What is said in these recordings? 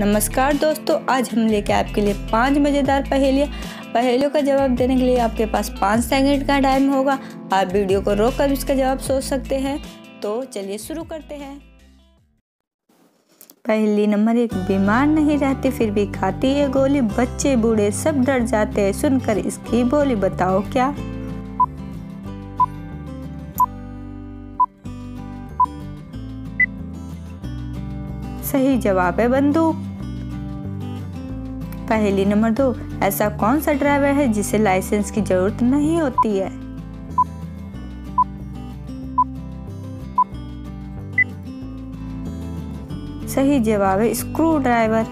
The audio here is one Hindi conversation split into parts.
नमस्कार दोस्तों, आज हम लेके आपके लिए पाँच मज़ेदार पहेलियाँ। पहेलियों का जवाब देने के लिए आपके पास पाँच सेकंड का टाइम होगा। आप वीडियो को रोक कर उसका जवाब सोच सकते हैं। तो चलिए शुरू करते हैं। पहली नंबर, एक बीमार नहीं रहती, फिर भी खाती है गोली। बच्चे बूढ़े सब डर जाते हैं। सुनकर इसकी बोली बताओ क्या? सही जवाब है बंदूक। पहली नंबर दो, ऐसा कौन सा ड्राइवर है जिसे लाइसेंस की ज़रूरत नहीं होती है? सही जवाब है स्क्रू ड्राइवर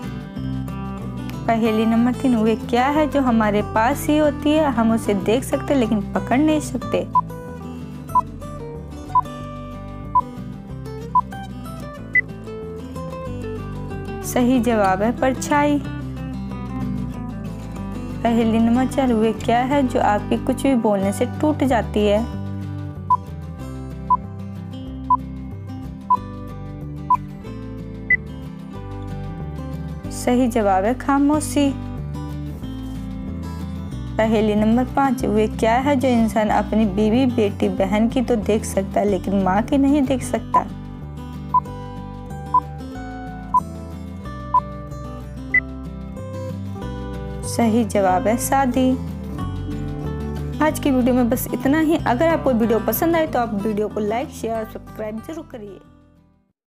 पहली नंबर तीन, वे क्या है जो हमारे पास ही होती है? हम उसे देख सकते लेकिन पकड़ नहीं सकते। सही जवाब है परछाई। पहली नंबर चार वे क्या है जो आपकी कुछ भी बोलने से टूट जाती है? सही जवाब है खामोशी। पहली नंबर पाँच, वे क्या है जो इंसान अपनी बीवी, बेटी, बहन की तो देख सकता है, लेकिन माँ की नहीं देख सकता? सही जवाब है शादी। आज की वीडियो में बस इतना ही। अगर आपको वीडियो पसंद आए तो आप वीडियो को लाइक शेयर और सब्सक्राइब ज़रूर करिए।